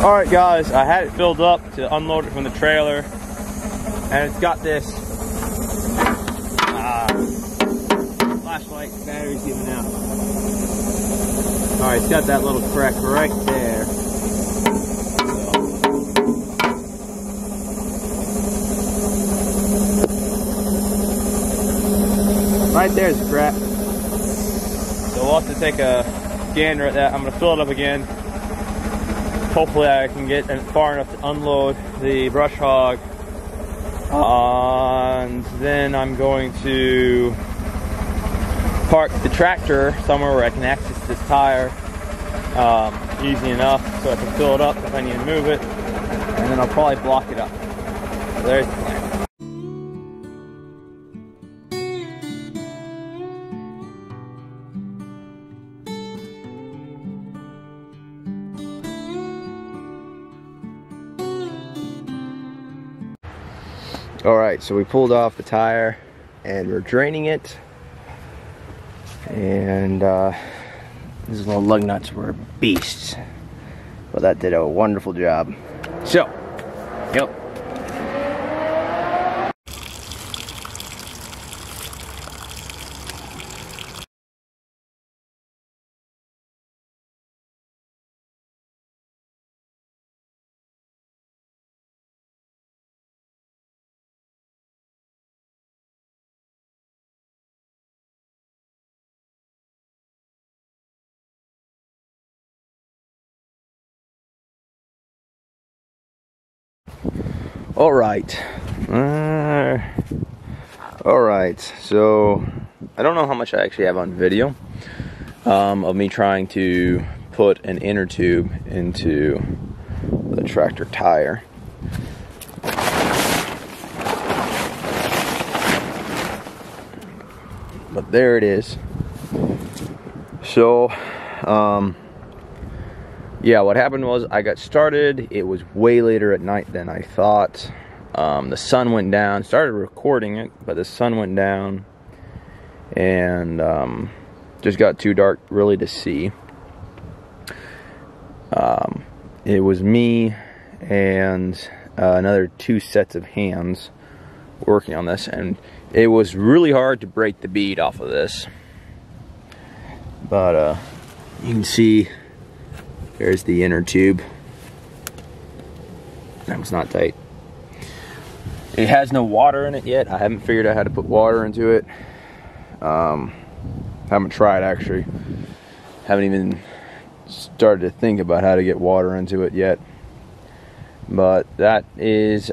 All right, guys, I had it filled up to unload it from the trailer, and it's got this uh, flashlight battery's giving out. All right, it's got that little crack right there. Right there's a crack. So we'll have to take a gander at that. I'm gonna fill it up again. Hopefully I can get far enough to unload the brush hog. and then I'm going to park the tractor somewhere where I can access this tire um, easy enough so I can fill it up if I need to move it. And then I'll probably block it up. So there's the plan. All right, so we pulled off the tire and we're draining it. And uh, these little lug nuts were beasts. But that did a wonderful job. So, yep, all right. Uh, all right. So i don't know how much i actually have on video um, of me trying to put an inner tube into the tractor tire. But there it is. So um, yeah, what happened was I got started. It was way later at night than I thought. Um, the sun went down. Started recording it, but the sun went down, and um, just got too dark really to see. Um, it was me and uh, another two sets of hands working on this, and it was really hard to break the bead off of this. But uh, you can see there's the inner tube. That was not tight. It has no water in it yet. I haven't figured out how to put water into it. Um, haven't tried actually. Haven't even started to think about how to get water into it yet. But that is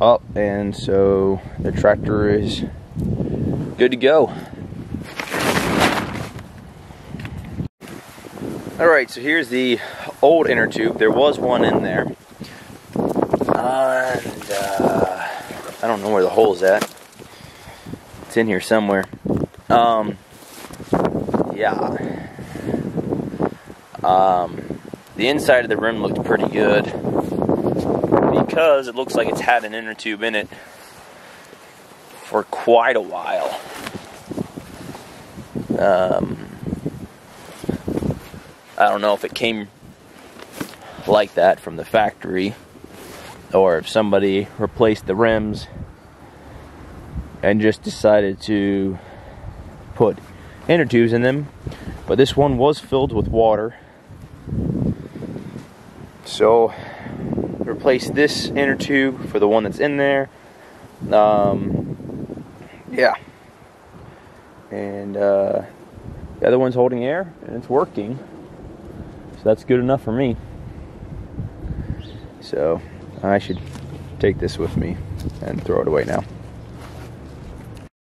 up and so the tractor is good to go. All right, so here's the old inner tube. There was one in there. And uh, I don't know where the hole's at. It's in here somewhere. Um, yeah. Um, the inside of the rim looked pretty good because it looks like it's had an inner tube in it for quite a while. Um, I don't know if it came like that from the factory or if somebody replaced the rims and just decided to put inner tubes in them. But this one was filled with water. So replace this inner tube for the one that's in there. Um, yeah. And uh, the other one's holding air and it's working. So that's good enough for me. So I should take this with me and throw it away now.